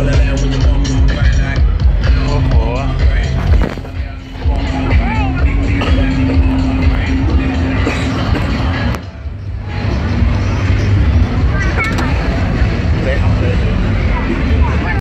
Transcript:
all of